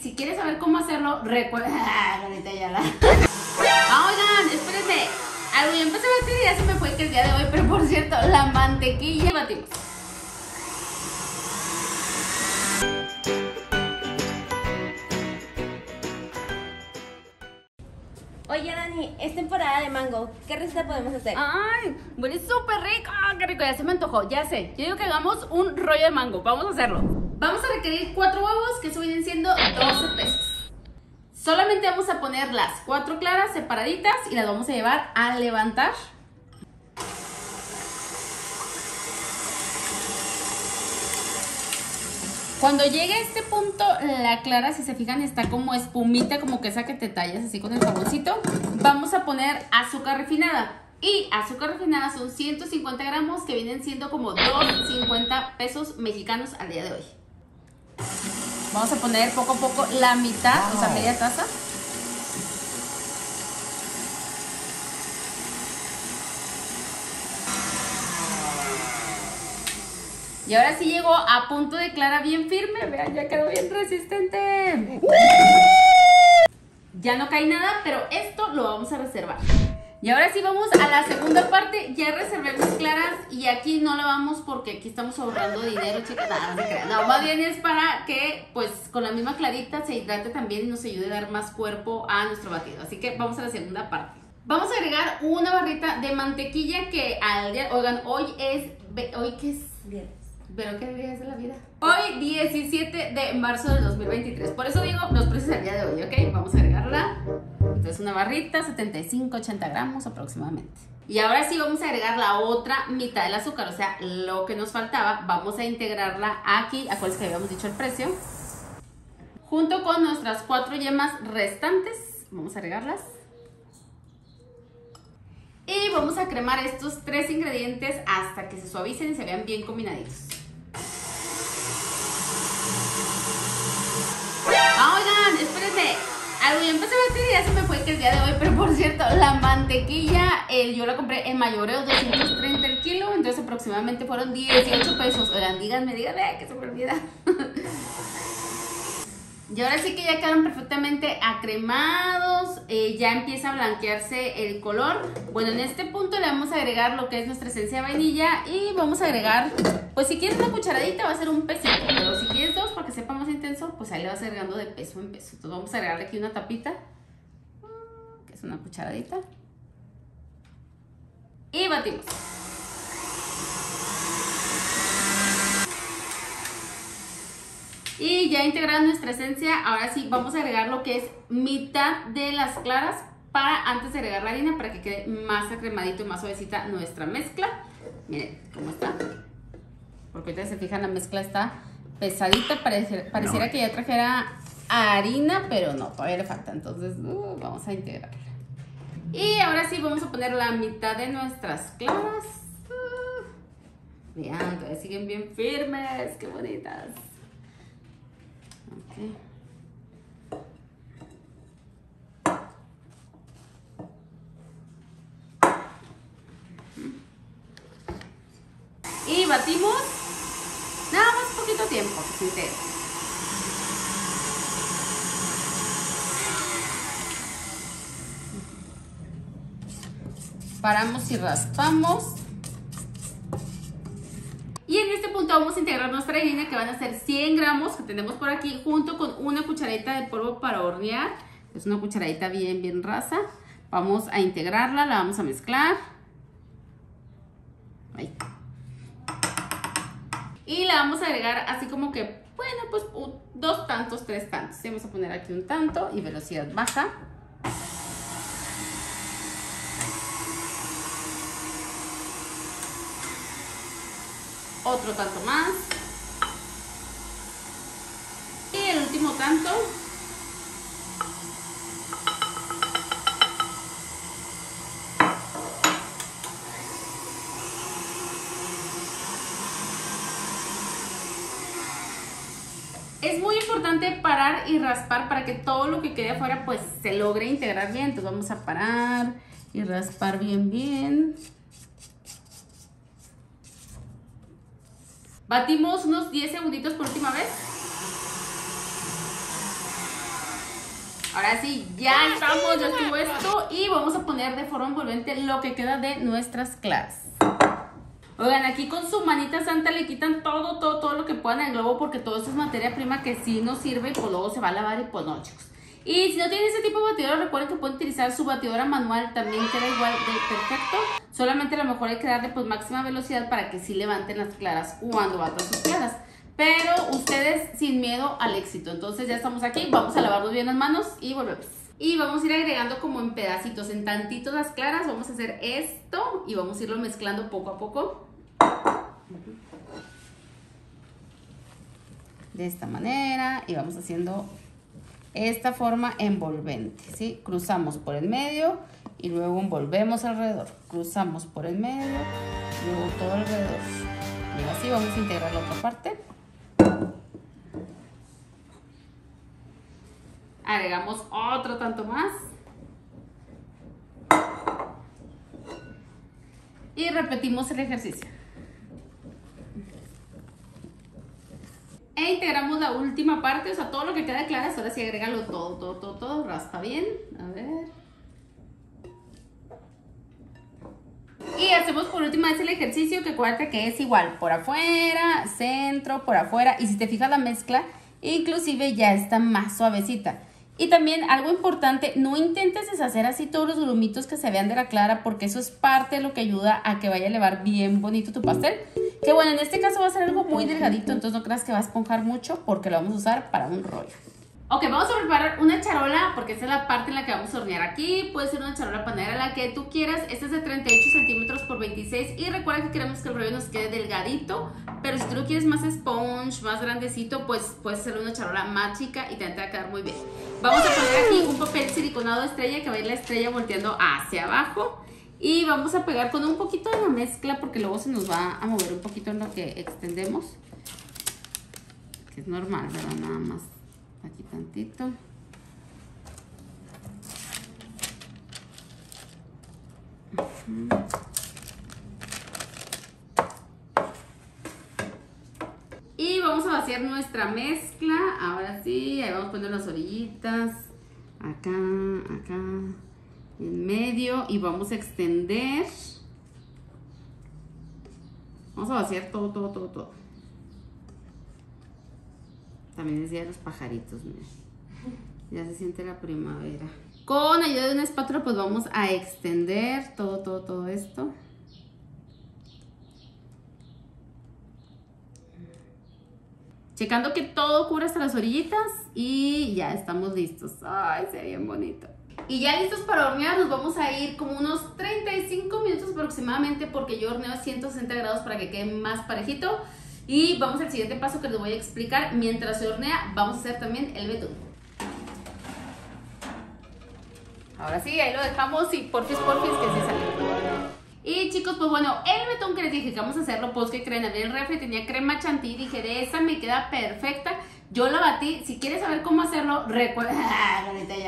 Si quieres saber cómo hacerlo, recuerda. Ah, ahorita ya la. Ah, oigan, espérenme. Algo empecé a batir y ya se me fue que el día de hoy, pero por cierto, la mantequilla batimos. Es temporada de mango. ¿Qué receta podemos hacer? Ay, huele súper rico. Ah, qué rico, ya se me antojó, ya sé. Yo digo que hagamos un rollo de mango. Vamos a hacerlo. Vamos a requerir cuatro huevos, que eso vienen siendo 12 pesos. Solamente vamos a poner las cuatro claras separaditas y las vamos a llevar a levantar. Cuando llegue a este punto, la clara, si se fijan, está como espumita, como que esa que te tallas así con el jaboncito. Vamos a poner azúcar refinada. Y azúcar refinada son 150 gramos que vienen siendo como 2.50 pesos mexicanos al día de hoy. Vamos a poner poco a poco la mitad, o sea, media taza. Y ahora sí llegó a punto de clara bien firme. Vean, ya quedó bien resistente. Ya no cae nada, pero esto lo vamos a reservar. Y ahora sí vamos a la segunda parte. Ya reservé mis claras y aquí no la vamos porque aquí estamos ahorrando dinero, chicas. No, no, más bien es para que pues con la misma clarita se hidrate también y nos ayude a dar más cuerpo a nuestro batido. Así que vamos a la segunda parte. Vamos a agregar una barrita de mantequilla que al día, oigan, hoy es, hoy que es. Pero qué día es de la vida. Hoy 17 de marzo del 2023. Por eso digo los precios del día de hoy, ¿ok? Vamos a agregarla. Entonces una barrita, 75, 80 gramos aproximadamente. Y ahora sí vamos a agregar la otra mitad del azúcar, o sea, lo que nos faltaba. Vamos a integrarla aquí, a cuál que habíamos dicho el precio. Junto con nuestras cuatro yemas restantes. Vamos a agregarlas. Y vamos a cremar estos tres ingredientes hasta que se suavicen y se vean bien combinaditos. Ya empecé a batir y ya se me fue que el día de hoy, pero por cierto, la mantequilla, el, yo la compré en mayoreo 230 el kilo, entonces aproximadamente fueron 18 pesos. Oigan, díganme, díganme, que se me olvida. Y ahora sí que ya quedaron perfectamente acremados, eh, ya empieza a blanquearse el color. Bueno, en este punto le vamos a agregar lo que es nuestra esencia de vainilla y vamos a agregar, pues si quieres una cucharadita va a ser un pesito, pero si quieres dos para que sepa más intenso, pues ahí le vas agregando de peso en peso. Entonces vamos a agregarle aquí una tapita, que es una cucharadita. Y batimos. Y ya integrada nuestra esencia, ahora sí vamos a agregar lo que es mitad de las claras para antes de agregar la harina para que quede más acremadito y más suavecita nuestra mezcla. Miren cómo está. Porque ahorita se fijan la mezcla está pesadita, pareciera, pareciera que ya trajera harina, pero no, todavía le falta. Entonces uh, vamos a integrarla. Y ahora sí vamos a poner la mitad de nuestras claras. Uh, vean, todavía siguen bien firmes, qué bonitas. Ok. Y batimos nada más poquito tiempo integre. Paramos y raspamos. Vamos a integrar nuestra harina que van a ser 100 gramos que tenemos por aquí junto con una cucharadita de polvo para hornear. Es una cucharadita bien, bien rasa. Vamos a integrarla, la vamos a mezclar. Y la vamos a agregar así como que, bueno, pues dos tantos, tres tantos. Vamos a poner aquí un tanto y velocidad baja. Otro tanto más y el último tanto Es muy importante parar y raspar para que todo lo que quede afuera pues se logre integrar bien. Entonces vamos a parar y raspar bien bien. Batimos unos 10 segunditos por última vez. Ahora sí, ya estamos, ya estuvo esto y vamos a poner de forma envolvente lo que queda de nuestras claras. Oigan, aquí con su manita santa le quitan todo, todo, todo lo que puedan al globo porque todo esto es materia prima que sí nos sirve y pues luego se va a lavar y pues no, chicos. Y si no tienen ese tipo de batidora, recuerden que pueden utilizar su batidora manual, también queda igual de perfecto. Solamente a lo mejor hay que darle pues máxima velocidad para que sí levanten las claras cuando batan sus claras. Pero ustedes sin miedo al éxito. Entonces ya estamos aquí, vamos a lavarnos bien las manos y volvemos. Y vamos a ir agregando como en pedacitos, en tantitos las claras. Vamos a hacer esto y vamos a irlo mezclando poco a poco. De esta manera y vamos haciendo esta forma envolvente, ¿sí? Cruzamos por el medio y luego envolvemos alrededor. Cruzamos por el medio, luego todo alrededor. Y así vamos a integrar la otra parte. Agregamos otro tanto más. Y repetimos el ejercicio. E integramos la última parte, o sea, todo lo que queda claras, ahora sí agrégalo todo, todo, todo, todo, raspa bien. A ver. Y hacemos por última vez el ejercicio que acuérdate que es igual, por afuera, centro, por afuera. Y si te fijas la mezcla, inclusive ya está más suavecita. Y también algo importante, no intentes deshacer así todos los grumitos que se vean de la clara porque eso es parte de lo que ayuda a que vaya a elevar bien bonito tu pastel. Que bueno, en este caso va a ser algo muy delgadito, entonces no creas que va a esponjar mucho porque lo vamos a usar para un rollo. Ok, vamos a preparar una charola porque esa es la parte en la que vamos a hornear aquí. Puede ser una charola panera, la que tú quieras. Esta es de 38 centímetros por 26 y recuerda que queremos que el rollo nos quede delgadito. Pero si tú lo quieres más sponge, más grandecito, pues puedes hacer una charola más chica y te va a quedar muy bien. Vamos a poner aquí un papel siliconado de estrella que va a ir la estrella volteando hacia abajo. Y vamos a pegar con un poquito de la mezcla porque luego se nos va a mover un poquito en lo que extendemos. Que es normal, ¿verdad? Nada más aquí tantito. Y vamos a vaciar nuestra mezcla. Ahora sí, ahí vamos poniendo las orillitas. Acá, acá, en medio. Y vamos a extender. Vamos a vaciar todo, todo, todo, todo. También decía los pajaritos, Ya se siente la primavera. Con ayuda de una espátula pues vamos a extender todo, todo, todo esto. Checando que todo cubra hasta las orillitas y ya estamos listos. Ay, se ve bien bonito. Y ya listos para hornear, nos vamos a ir como unos 35 minutos aproximadamente porque yo horneo a 160 grados para que quede más parejito. Y vamos al siguiente paso que les voy a explicar. Mientras se hornea, vamos a hacer también el betún. Ahora sí, ahí lo dejamos y porfis, porfis, que sí salió. Y chicos, pues bueno, el betún que les dije que vamos a hacerlo, pues que creen, el refri tenía crema chantilly, dije, de esa me queda perfecta. Yo la batí, si quieres saber cómo hacerlo, recuerda...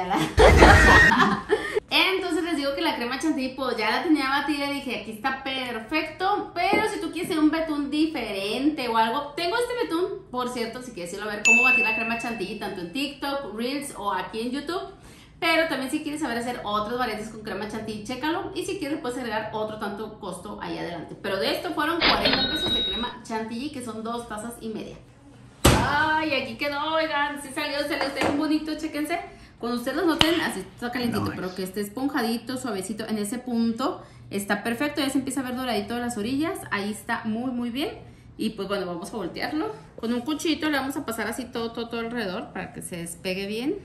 la... Entonces les digo que la crema chantilly pues ya la tenía batida y dije, aquí está perfecto, pero si tú quieres hacer un betún diferente o algo, tengo este betún, por cierto, si quieres irlo a ver cómo batir la crema chantilly tanto en TikTok, Reels o aquí en YouTube, pero también si quieres saber hacer otras variantes con crema chantilly, chécalo y si quieres puedes agregar otro tanto costo ahí adelante. Pero de esto fueron 40 pesos de crema chantilly que son dos tazas y media. Ay, aquí quedó, oigan, sí salió, salió, está bien bonito, chéquense. Cuando ustedes lo noten, así está calentito, pero que esté esponjadito, suavecito, en ese punto está perfecto. Ya se empieza a ver doradito las orillas, ahí está muy, muy bien. Y pues bueno, vamos a voltearlo. Con un cuchillito le vamos a pasar así todo, todo, todo alrededor para que se despegue bien.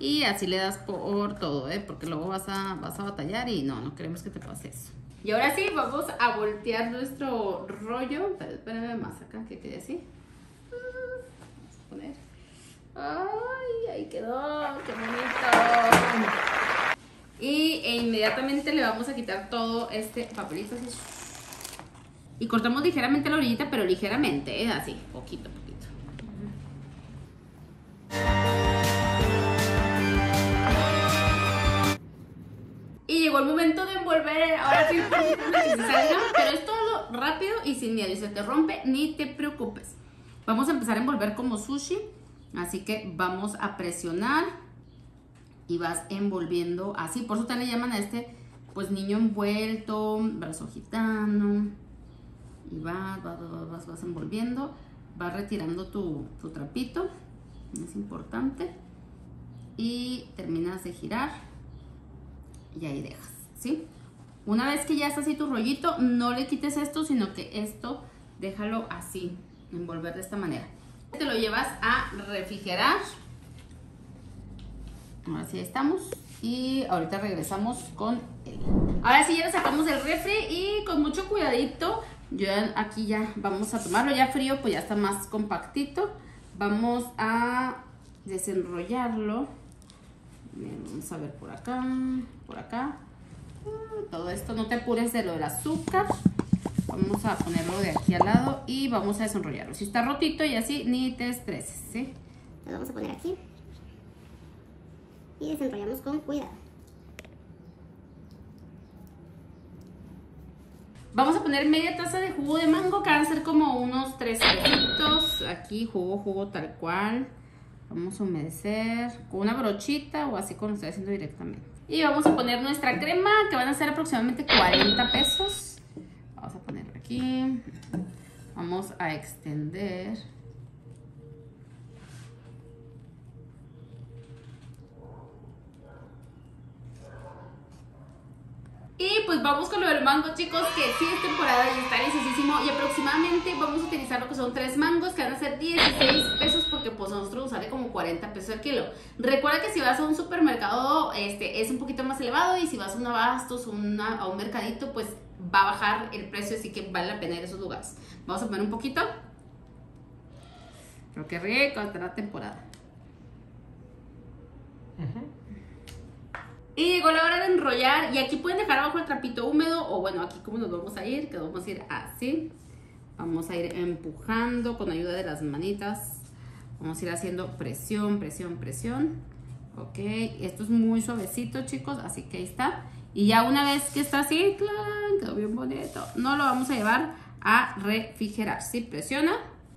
Y así le das por todo, ¿eh? Porque luego vas a, vas a batallar y no, no queremos que te pase eso. Y ahora sí, vamos a voltear nuestro rollo. Espérame más acá, que quede así. Vamos a poner ¡Ay! Ahí quedó, qué bonito. Y e inmediatamente le vamos a quitar todo este papelito así. Y cortamos ligeramente la orillita, pero ligeramente, ¿eh? así, poquito, poquito. Y llegó el momento de envolver, ahora sí, pero es todo rápido y sin miedo. Y se te rompe, ni te preocupes. Vamos a empezar a envolver como sushi. Así que vamos a presionar y vas envolviendo así. Por eso también le llaman a este, pues niño envuelto, brazo gitano. Y vas, vas, vas, vas, envolviendo, vas retirando tu, tu trapito, es importante. Y terminas de girar y ahí dejas, ¿sí? Una vez que ya está así tu rollito, no le quites esto, sino que esto déjalo así, envolver de esta manera. Te lo llevas a refrigerar. Ahora sí estamos. Y ahorita regresamos con él. Ahora sí ya lo sacamos del refri y con mucho cuidadito. Yo aquí ya vamos a tomarlo ya frío, pues ya está más compactito. Vamos a desenrollarlo. vamos a ver por acá, por acá. Mm, todo esto, no te apures de lo del azúcar. Vamos a ponerlo de aquí al lado y vamos a desenrollarlo. Si está rotito y así, ni te estreses, ¿sí? Lo vamos a poner aquí. Y desenrollamos con cuidado. Vamos a poner media taza de jugo de mango, que van a ser como unos tres pesitos. Aquí, jugo, jugo tal cual. Vamos a humedecer con una brochita o así como lo estoy haciendo directamente. Y vamos a poner nuestra crema, que van a ser aproximadamente 40 pesos. Vamos a poner aquí. Vamos a extender. Y pues vamos con lo del mango, chicos, que sí es temporada y está delicioso. Y aproximadamente vamos a utilizar lo que son tres mangos, que van a ser 16 pesos, porque pues nosotros nos sale como 40 pesos el kilo. Recuerda que si vas a un supermercado, este es un poquito más elevado, y si vas a un abastos, una, a un mercadito, pues va a bajar el precio, así que vale la pena ir a esos lugares. Vamos a poner un poquito. Pero qué rico, está la temporada. Y llegó la hora de enrollar y aquí pueden dejar abajo el trapito húmedo o bueno, aquí como nos vamos a ir, que vamos a ir así. Vamos a ir empujando con ayuda de las manitas. Vamos a ir haciendo presión, presión, presión. Ok, esto es muy suavecito chicos, así que ahí está. Y ya una vez que está así, quedó bien bonito. No lo vamos a llevar a refrigerar, ¿sí? Presiona.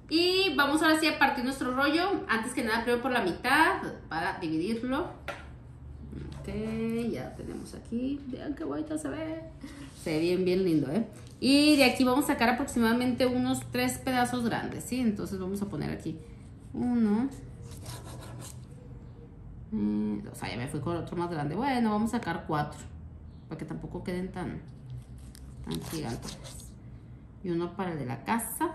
Y vamos ahora sí a partir nuestro rollo. Antes que nada, primero por la mitad para dividirlo ya tenemos aquí. Vean qué bonito se ve. Se ve bien, bien lindo, ¿eh? Y de aquí vamos a sacar aproximadamente unos tres pedazos grandes, ¿sí? Entonces vamos a poner aquí uno. Mm, o sea, ya me fui con otro más grande. Bueno, vamos a sacar cuatro. Para que tampoco queden tan, tan gigantes. Y uno para el de la casa.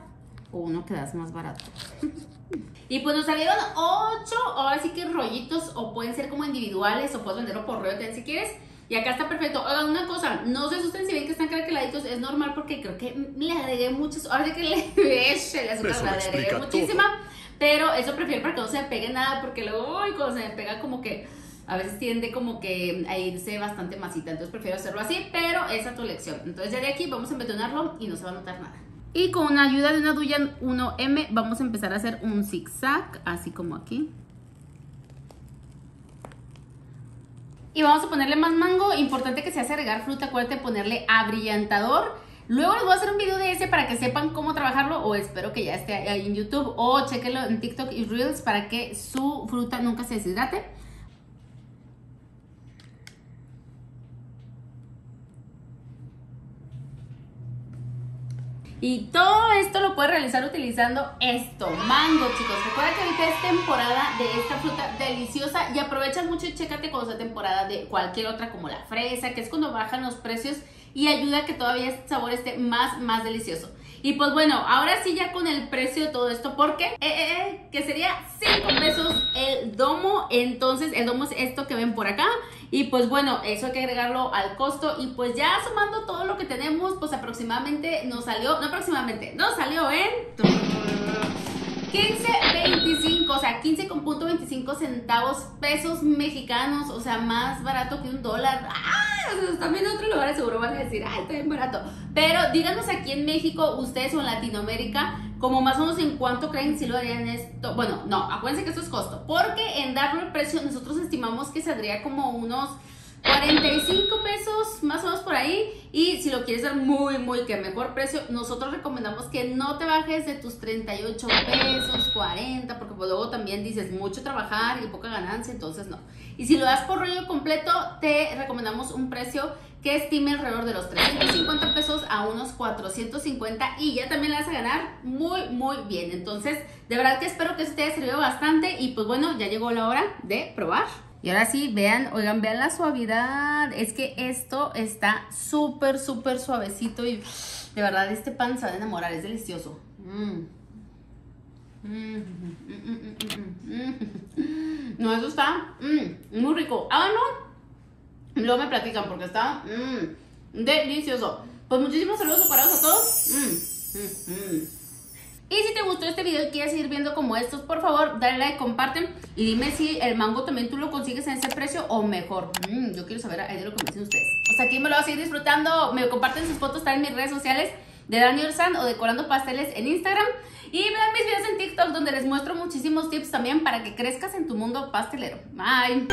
O uno que das más barato. Y pues nos salieron 8, ahora sí que rollitos, o pueden ser como individuales, o puedes venderlo por rollo si quieres. Y acá está perfecto. Oigan, una cosa, no se asusten si ven que están craqueladitos, es normal porque creo que le agregué muchos, ahora sí que le eché el azúcar, le agregué muchísima. Pero eso prefiero para que no se me pegue nada, porque luego, uy, cuando se me pega como que a veces tiende como que a irse bastante masita, entonces prefiero hacerlo así, pero esa es tu elección. Entonces ya de aquí vamos a embetonarlo y no se va a notar nada. Y con ayuda de una Duyan 1M vamos a empezar a hacer un zigzag, así como aquí. Y vamos a ponerle más mango. Importante que se hace regar fruta, acuérdate ponerle abrillantador. Luego les voy a hacer un video de ese para que sepan cómo trabajarlo o espero que ya esté ahí en YouTube o chequenlo en TikTok y Reels para que su fruta nunca se deshidrate. Y todo esto lo puedes realizar utilizando esto, mango, chicos. Recuerda que ahorita es temporada de esta fruta deliciosa y aprovecha mucho y chécate cuando sea temporada de cualquier otra como la fresa, que es cuando bajan los precios y ayuda a que todavía este sabor esté más, más delicioso. Y pues bueno, ahora sí ya con el precio de todo esto, porque eh, eh, eh, que sería 5 pesos el domo, entonces el domo es esto que ven por acá. Y pues bueno, eso hay que agregarlo al costo y pues ya sumando todo lo que tenemos, pues aproximadamente nos salió, no aproximadamente, nos salió en 15.25, o sea, 15.25 centavos pesos mexicanos, o sea, más barato que un dólar. ¡Ay! O sea, también en otros lugares seguro van a decir, ¡ay, está bien barato! Pero díganos aquí en México, ustedes o en Latinoamérica, como más o menos en cuánto creen si lo harían esto. Bueno, no, acuérdense que esto es costo, porque en darlo el precio nosotros estimamos que saldría como unos 45 pesos, más o menos por ahí. Y si lo quieres dar muy, muy que mejor precio, nosotros recomendamos que no te bajes de tus 38 pesos, 40, porque pues luego también dices mucho trabajar y poca ganancia, entonces no. Y si lo das por rollo completo, te recomendamos un precio que estime alrededor de los 350 pesos a unos 450 y ya también le vas a ganar muy, muy bien. Entonces, de verdad que espero que eso te haya servido bastante y pues bueno, ya llegó la hora de probar. Y ahora sí, vean, oigan, vean la suavidad. Es que esto está súper, súper suavecito y de verdad este pan se va a enamorar, es delicioso. No, eso está muy rico. Ah, no. Luego me platican porque está delicioso. Pues muchísimos saludos separados a todos. Y si te gustó este video y quieres seguir viendo como estos, por favor, dale like, comparten y dime si el mango también tú lo consigues en ese precio o mejor. Mm, yo quiero saber ahí de lo que me dicen ustedes. Pues aquí me lo voy a seguir disfrutando. Me comparten sus fotos también en mis redes sociales de Dani Orzán o decorando pasteles en Instagram. Y vean mis videos en TikTok donde les muestro muchísimos tips también para que crezcas en tu mundo pastelero. Bye.